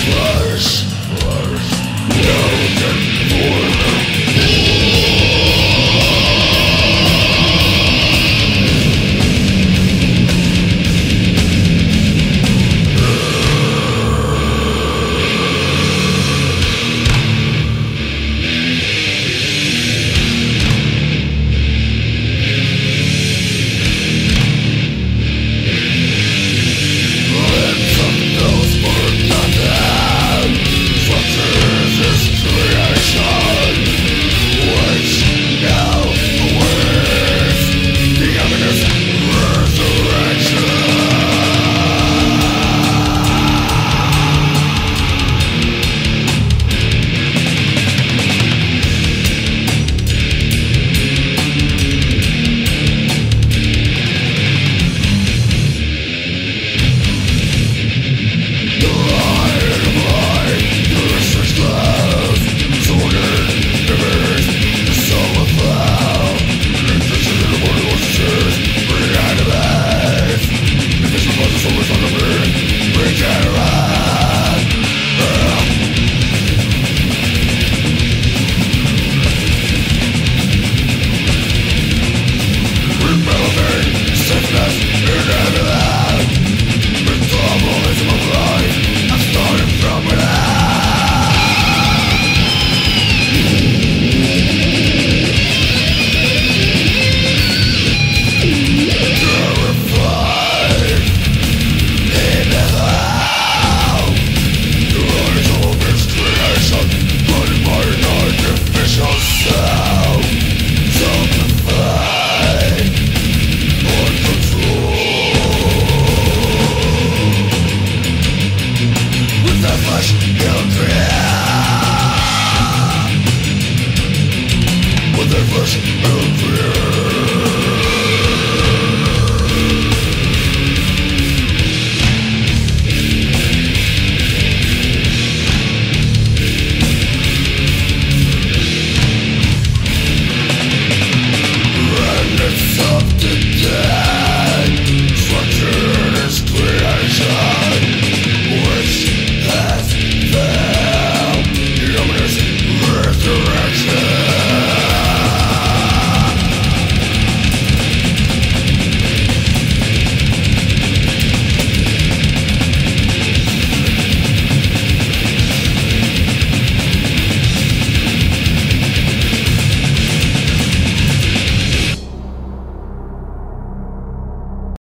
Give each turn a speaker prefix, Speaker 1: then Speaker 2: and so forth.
Speaker 1: flesh, flesh, now and forever.